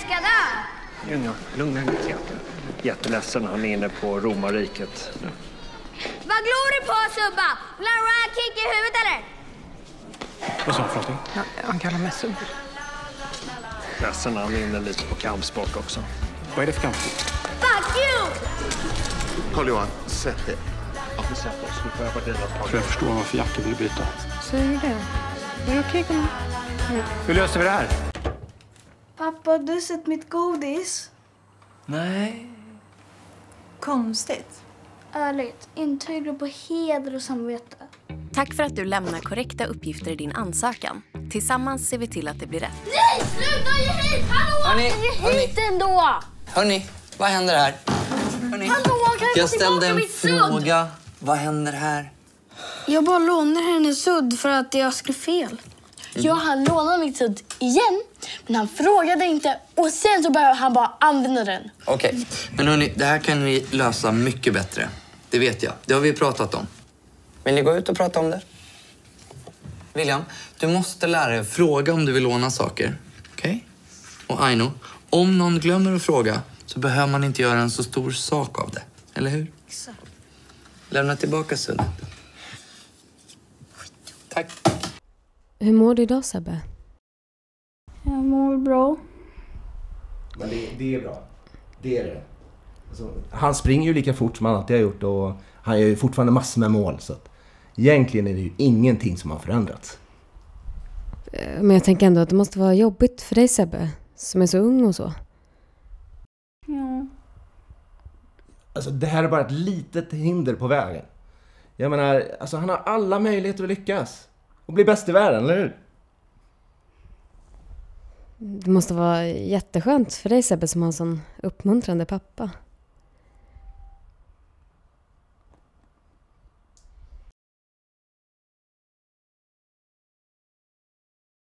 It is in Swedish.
Ska dö. Junior, lugna ner dig. Jätteledsen, han är inne på romarriket nu. Vad glor du på Subba? Vill du ha en royal kick i huvudet eller? Vad sa han för någonting? Ja, han kallar mig sub. Ledsen, han är inne lite på kampsport också. Vad är det för kampsport? Fuck you! Karl-Johan, sätt dig. Ja, vi sätter oss. Vi får hjälpa till ett Jag tror jag förstår varför Jacke vill byta. Säger du det? Är det okej, gumman? Hur löser vi det här? Pappa, har du sett mitt godis? Nej. Konstigt. Ärligt, intyg du på heder och samvete? Tack för att du lämnar korrekta uppgifter i din ansökan. Tillsammans ser vi till att det blir rätt. Nej, sluta ge hit! Hallå, Hörni, ge hörni. hit ändå! Hörni, vad händer här? Hörni. Hallå, kan jag, Jag ställde en fråga. Vad händer här? Jag bara lånar hennes sudd för att jag skrev fel. Ja, han lånade mitt sudd igen, men han frågade inte och sen så började han bara använda den. Okej, men hörni, det här kan vi lösa mycket bättre. Det vet jag. Det har vi pratat om. Vill ni gå ut och prata om det? William, du måste lära dig att fråga om du vill låna saker. Okej? Och Aino, om någon glömmer att fråga så behöver man inte göra en så stor sak av det. Eller hur? Exakt. Lämna tillbaka sudden. Tack. Hur mår du idag Sebbe? Jag mår bra. Men det, det är bra. Det är det. Alltså, han springer ju lika fort som han alltid har gjort och han gör ju fortfarande massor med mål. Så att egentligen är det ju ingenting som har förändrats. Eh, Men jag tänker ändå att det måste vara jobbigt för dig Sebbe, som är så ung och så. Ja. Alltså det här är bara ett litet hinder på vägen. Jag menar, alltså han har alla möjligheter att lyckas. Och bli bäst i världen, eller hur? Det måste vara jätteskönt för dig Sebbe som har en sån uppmuntrande pappa.